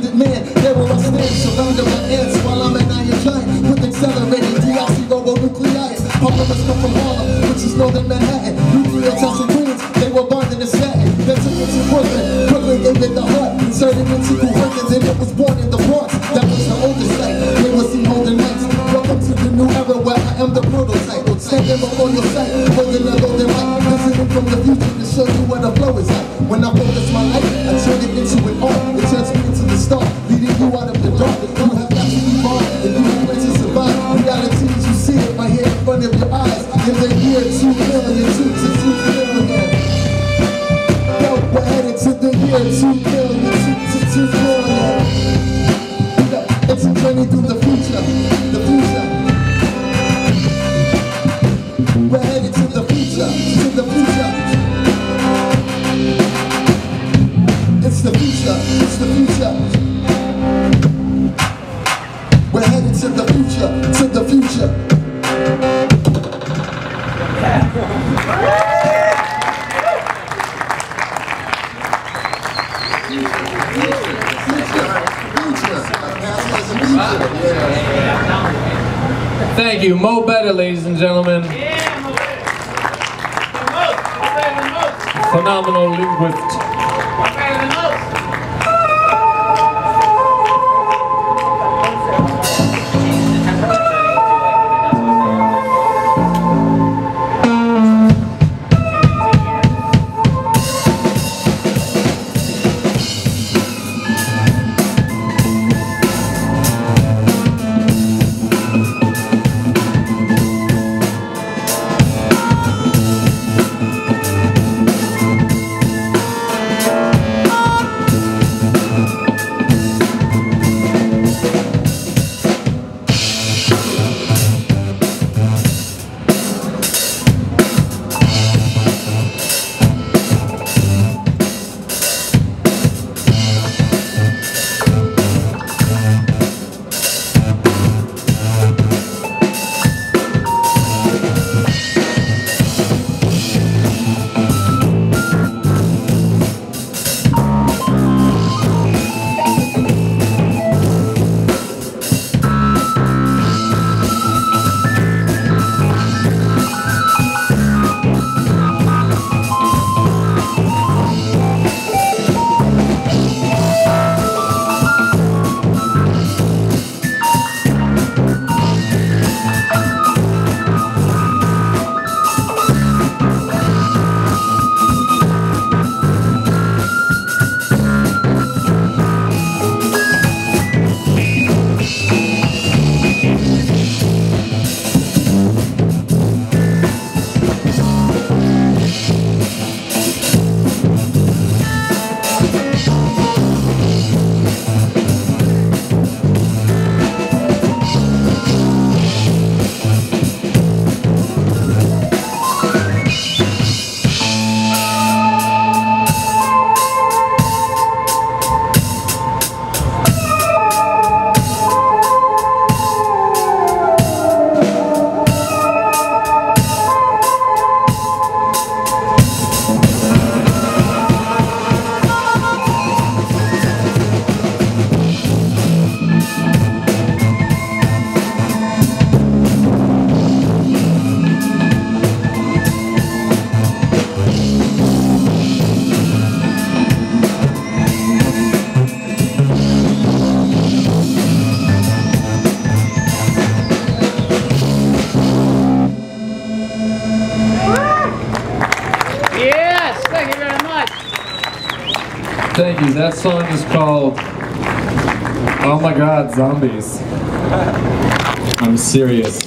extended man. There will I stand, surrounded by ants while I'm an iron giant with accelerated deoxyribonucleic. Polymers come from Harlem, which is northern Manhattan. Nuclear towns in Queens, they were burned in the satin. Then took it to Brooklyn, Brooklyn gave it the heart, inserted into New Orleans, and it was born in the Bronx. That was the oldest site. They was the golden knights. Welcome to the new era where I am the prototype. Standing before your sight, holding a golden light, listening from the future to show you where the flow is at. When I focus my light, I turn it into an art. It turns me into the leading you out of the dark. You have got to evolve, and you need to survive. Reality is you see it right here in front of your eyes. In the year 2 million, 2 to 2 million. Yo, we're headed to the year 2 million, 2 to 2 million. It's a journey through the future, the future. We're headed to the future, to the future. It's the future, it's the future. To the future, to the future. Thank you. Mo Better, ladies and gentlemen. Phenomenal linguist. Thank you. That song is called Oh My God, Zombies. I'm serious.